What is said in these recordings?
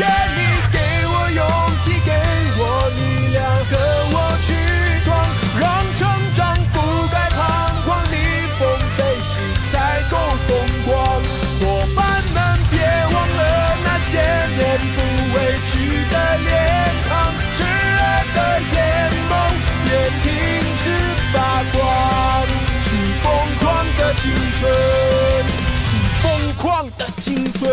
谢你给我勇气，给我力量，和我去闯，让成长覆盖彷徨，逆风飞行才够疯狂。伙伴们，别忘了那些年不畏惧的脸庞，炽热的眼眸别停止发光，去疯狂的青春，去疯狂的青春。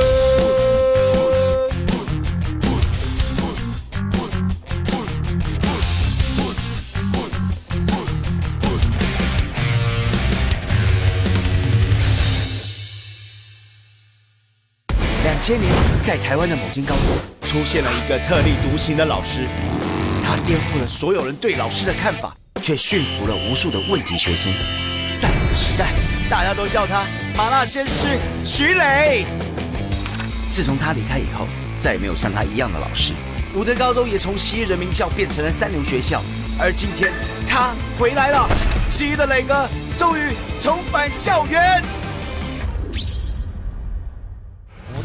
千年，在台湾的某间高中出现了一个特立独行的老师，他颠覆了所有人对老师的看法，却驯服了无数的问题学生。在那个时代，大家都叫他麻辣鲜师徐磊。自从他离开以后，再也没有像他一样的老师。武德高中也从昔日人民校变成了三流学校，而今天他回来了，昔日的磊哥终于重返校园。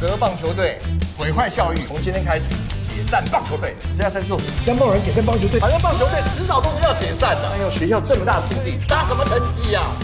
德棒球队毁坏校誉，从今天开始解散棒球队。谁要申诉？江棒人解散棒球队，反正棒球队迟早都是要解散的。哎呦，学校这么大的土地，打什么成绩啊？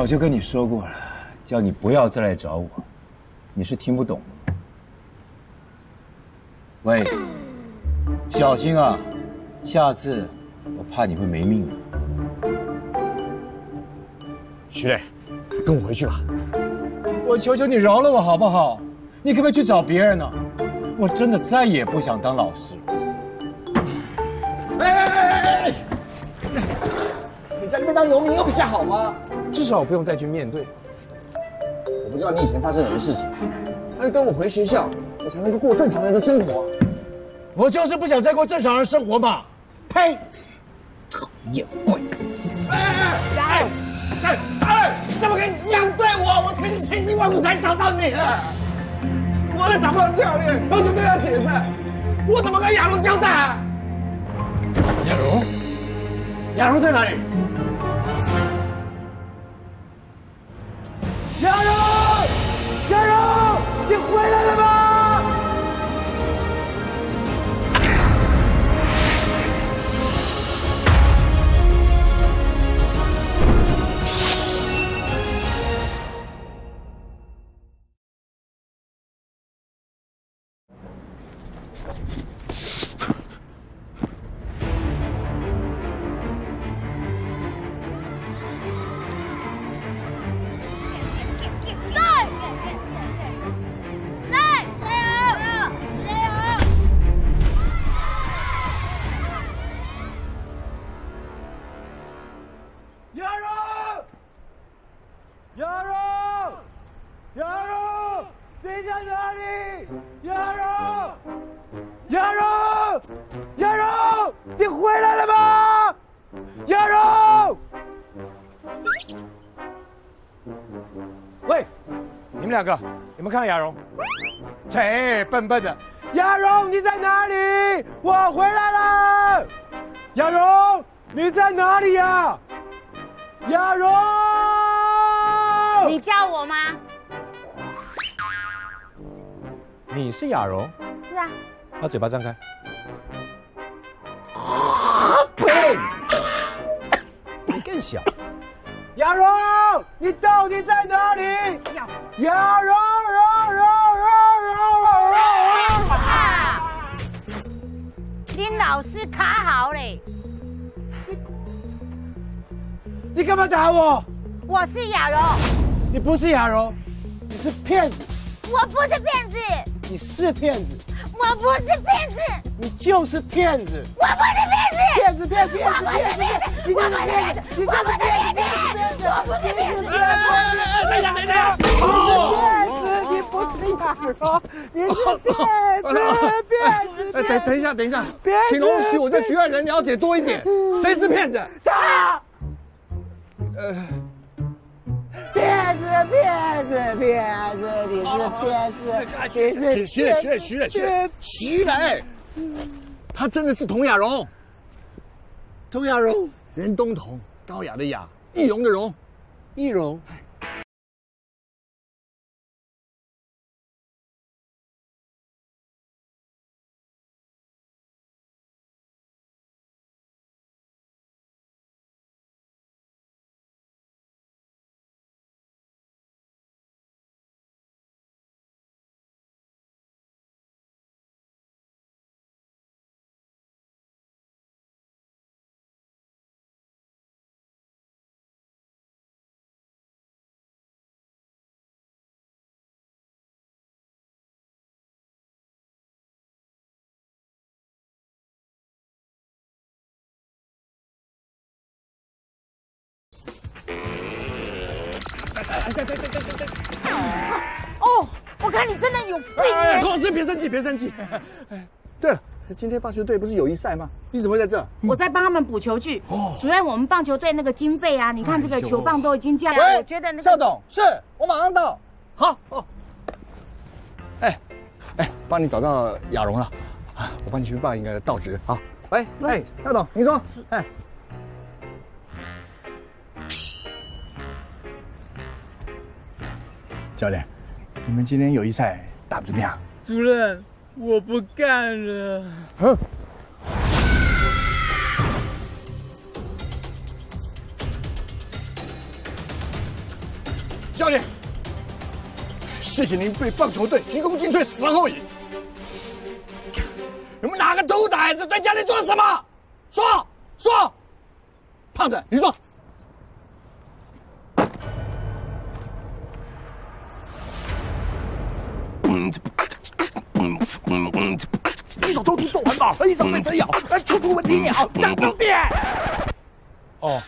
早就跟你说过了，叫你不要再来找我，你是听不懂。喂，小心啊，下次我怕你会没命了。徐磊，跟我回去吧。我求求你饶了我好不好？你可不可以去找别人呢？我真的再也不想当老师。哎哎哎哎哎！你在那边当游民又比较好吗？至少我不用再去面对。我不知道你以前发生什么事情，那就跟我回学校，我才能够过正常人的生活。我就是不想再过正常人生活嘛！呸！讨厌鬼！哎哎哎哎！怎么可以这样对我？我千千辛万苦才找到你了，我也找不到教练，我怎么跟他解释，我怎么跟亚龙交代啊？亚龙在哪里？们两个你们看看到亚荣？切，笨笨的，亚荣你在哪里？我回来了，亚荣你在哪里呀、亚荣，你叫我吗？你是亚荣？是啊，把嘴巴张开。你更小。亚荣，你到底在哪里？亚荣，荣荣荣荣荣荣。啊！林老师卡好嘞，你干嘛打我？我是亚荣，你不是亚荣，你是骗子，我不是骗子，你是骗子，我不是骗子，你就是骗子。我不是骗子，骗子，骗子，骗子，我不是骗子，我不是骗子，你就是我不是骗子，我不是骗子，等一下，等一下，你不是哑巴，你是骗子，骗子，哎，等等一下，等一下，请容许我对局外人了解多一点，谁是骗子？他。呃，骗子，骗子，骗子，你是骗子，你是徐磊，徐磊，徐磊，徐磊，徐磊，他真的是童雅蓉，童雅蓉，任冬童，高雅的雅，易容的容，易容。哦，我看你真的有病哎，耶！老师别生气，别生气。对了，今天棒球队不是友谊赛吗？你怎么会在这？我在帮他们补球具，哦主任，我们棒球队那个经费啊，你看这个球棒都已经降了，我觉得那个校董是我马上到。好哦。哎，哎，帮你找到雅荣了，啊，我帮你去办一个到职。好，喂，哎，校董，你说，哎。教练，你们今天友谊赛打得怎么样？主任，我不干了。嗯。教练，谢谢您为棒球队鞠躬尽瘁，死而后已。你们哪个兔崽子对教练做了什么？说说，胖子，你说。举手投足做环保，车一走被蛇咬，处处闻啼鸟，讲重点。哦。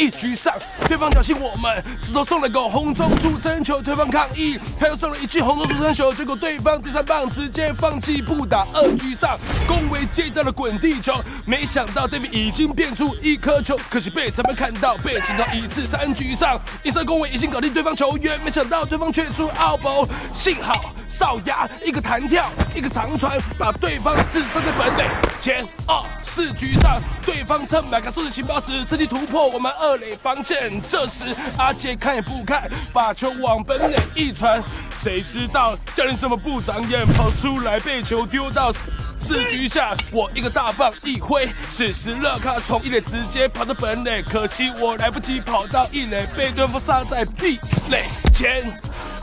一局上，对方挑衅我们，石头送了个红中出生球，对方抗议，他又送了一记红中出生球，结果对方第三棒直接放弃不打。二局上，龚维接到了滚地球，没想到对面已经变出一颗球，可惜被裁判看到，被警告一次。三局上，一射龚维已经搞定对方球员，没想到对方却出奥博，幸好少牙一个弹跳，一个长传，把对方刺伤在本垒前二。四局上，对方趁买个数字情报时，趁机突破我们二垒防线。这时阿杰看也不看，把球往本垒一传。谁知道教练怎么不长眼，跑出来被球丢到四局下，我一个大棒一挥，此时乐卡从一垒直接跑到本垒，可惜我来不及跑到一垒，被对方杀在壁垒前。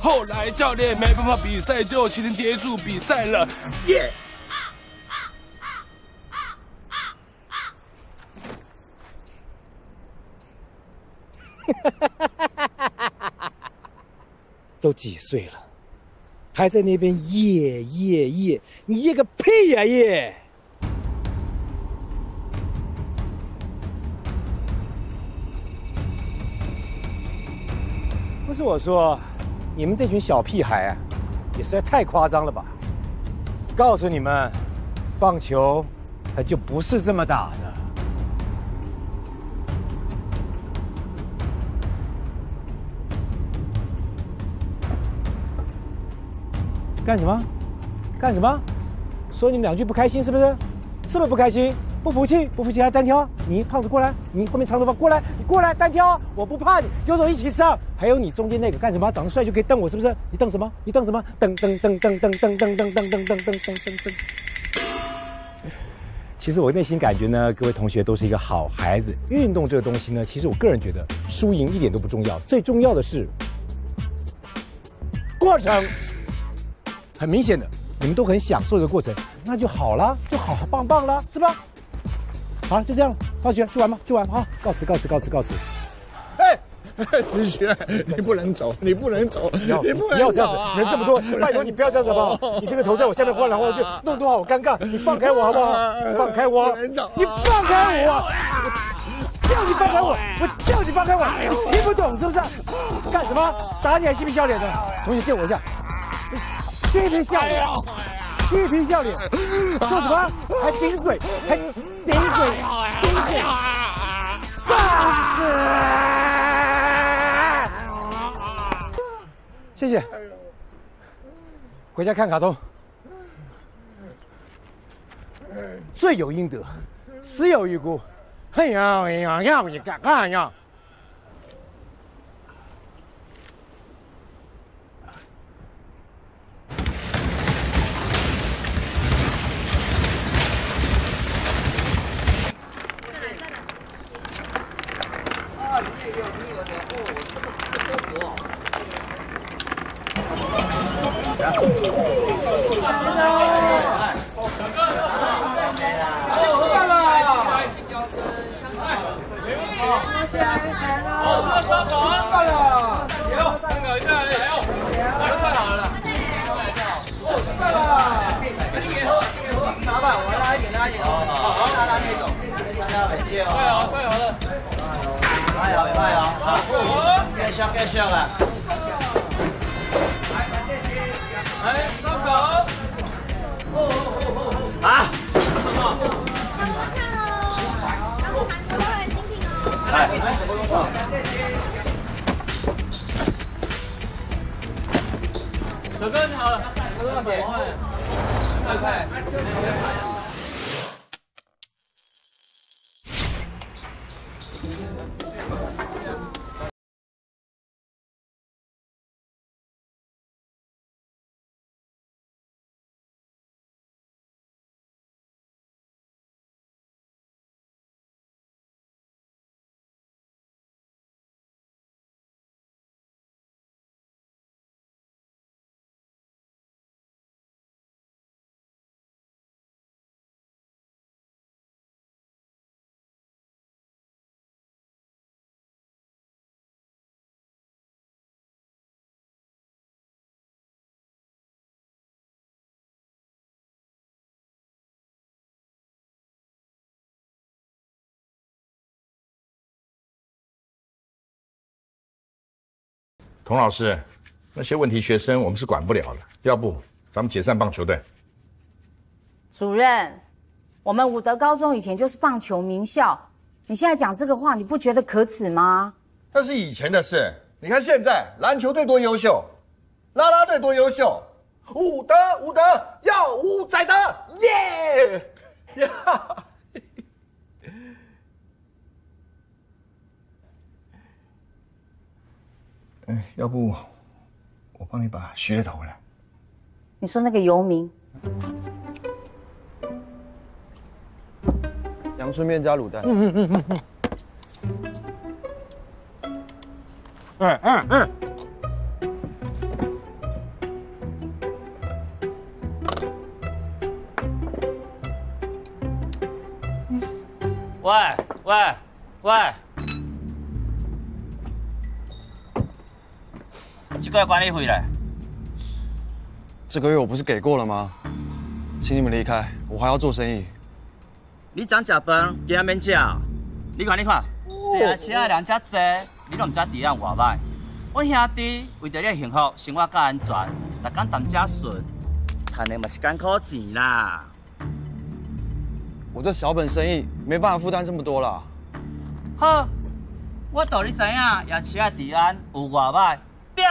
后来教练没办法比赛，就齐天结束比赛了，耶！都几岁了，还在那边耶耶耶？你耶个屁呀耶！不是我说，你们这群小屁孩啊，也实在太夸张了吧？告诉你们，棒球它就不是这么打的。干什么？干什么？说你们两句不开心是不是？是不是不开心？不服气？不服气还单挑？你胖子过来，你后面长头发过来，你过来单挑，我不怕你，有种一起上。还有你中间那个干什么？长得帅就可以瞪我是不是？你瞪什么？你瞪什么？瞪瞪瞪瞪瞪瞪瞪瞪瞪瞪瞪瞪瞪瞪。其实我内心感觉呢，各位同学都是一个好孩子。运动这个东西呢，其实我个人觉得输赢一点都不重要，最重要的是过程。很明显的，你们都很享受这个过程，那就好了，就好棒棒了，是吧？好，就这样了，放学去玩吧，去玩好，告辞，告辞，告辞，告辞。哎，子轩，你不能走，你不能走，你不要这样子，人这么多，拜托你不要这样子好不好？你这个头在我下面晃来晃去，弄得好尴尬，你放开我好不好？放开我，你放开我，叫你放开我，我叫你放开我，听不懂是不是？干什么？打你还嬉皮笑脸的？同学借我一下。嬉皮笑脸，嬉皮笑脸，说什么？还顶嘴，还顶嘴，顶嘴，谢谢，回家看卡通，罪有应得，死有余辜。哎呀哎呀呀！你干干呀？好，盖章盖章啊！来，收口。啊！大哥，哥你好，大哥你好，两百块。童老师，那些问题学生我们是管不了的，要不咱们解散棒球队？主任，我们武德高中以前就是棒球名校，你现在讲这个话，你不觉得可耻吗？那是以前的事，你看现在篮球队多优秀，啦啦队多优秀，武德武德要武载德，耶！哎，要不我帮你把徐磊找回来？你说那个游民，阳春面加卤蛋。嗯嗯嗯嗯嗯。哎哎哎！喂喂喂！这个月管理费嘞？这个月我不是给过了吗？请你们离开，我还要做生意。你怎食饭，今日免吃？你看你看，车车的人遮多，你都唔知治安偌歹。我兄弟为着你的幸福、生活甲安全，来讲谈遮顺，赚的嘛是艰苦钱啦。我这小本生意没办法负担这么多啦。好，我道你知影，夜市的治安有偌歹。定。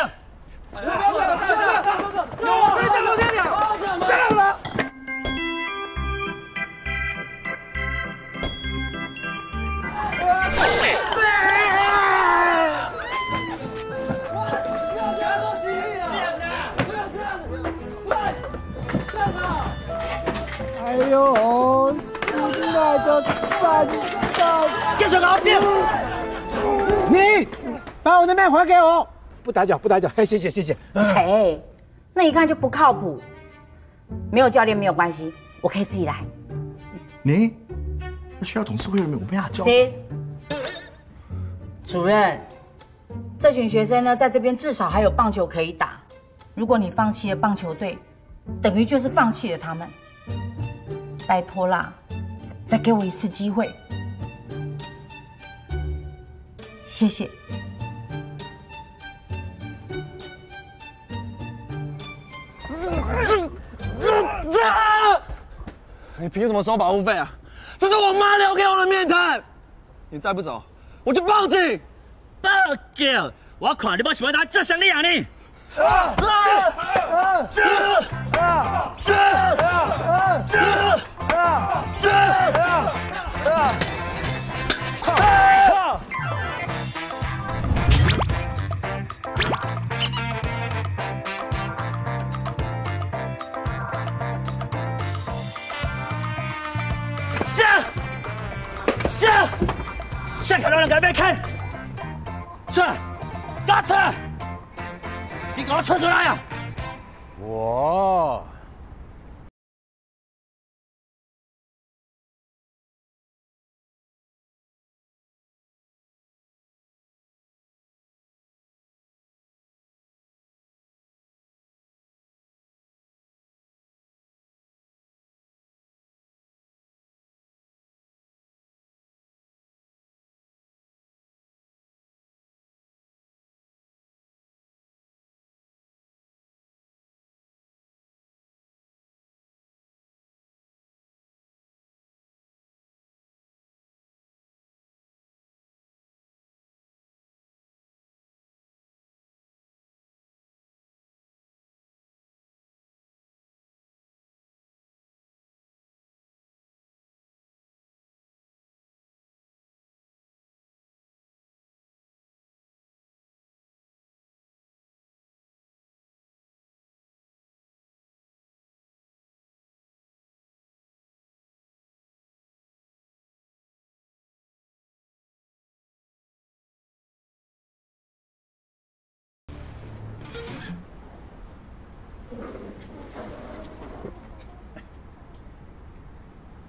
把我的麦还给我，不打搅，不打搅，哎，谢谢谢谢。切，那一看就不靠谱。没有教练没有关系，我可以自己来。你，那学校董事会里面我们要教。谁？主任，这群学生呢，在这边至少还有棒球可以打。如果你放弃了棒球队，等于就是放弃了他们。拜托啦，再给我一次机会，谢谢。你凭什么收保护费啊？这是我妈留给我的面摊。你再不走，我就报警！报警！我看你不喜欢他，这想你啊！你！啊！啊！啊！啊！这！啊！这！啊！这！啊！下！看到人，赶快看！出来！给我出来！你给我撤出来呀！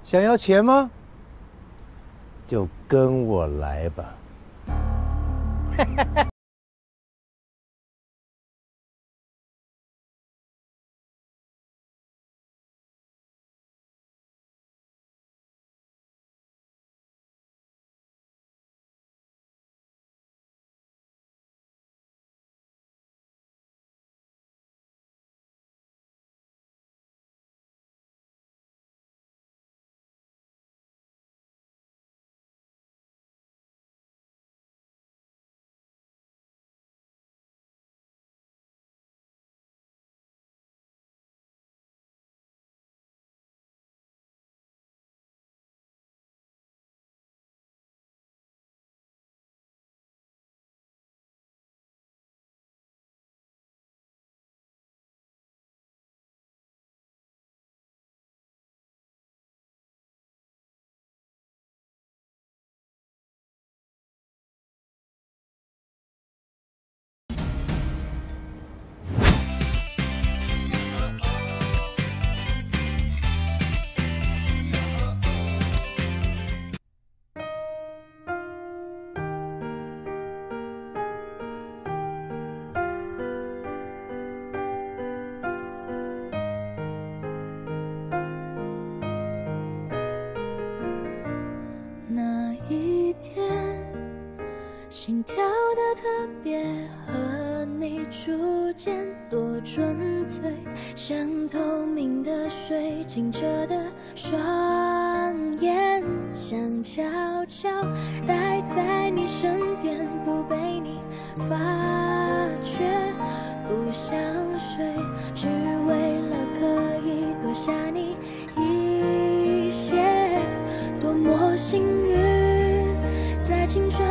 想要钱吗？就跟我来吧。心跳的特别，和你初见多纯粹，像透明的水清澈的双眼，想悄悄待在你身边，不被你发觉，不想睡，只为了可以多下你一些，多么幸运，在青春